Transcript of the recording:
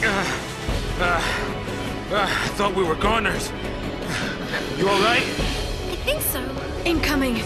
Uh, uh, uh, I thought we were goners. You all right? I think so. Incoming.